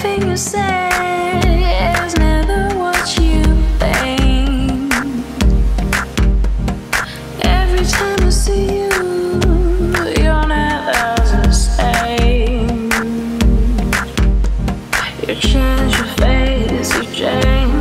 Everything you say is never what you think. Every time I see you, you're never the same. You change your face, you change.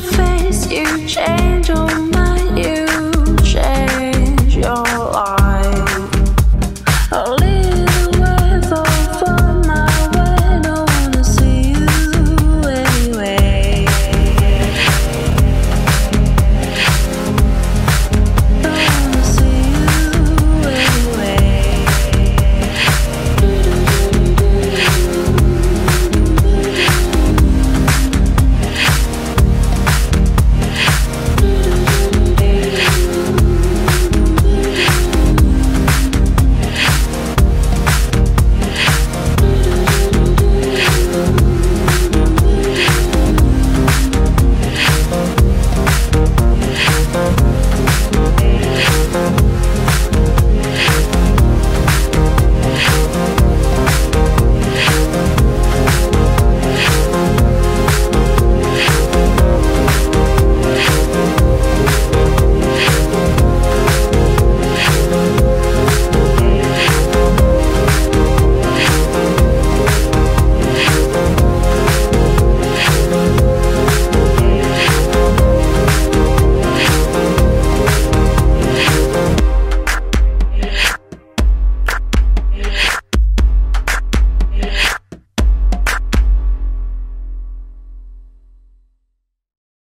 face, you change all my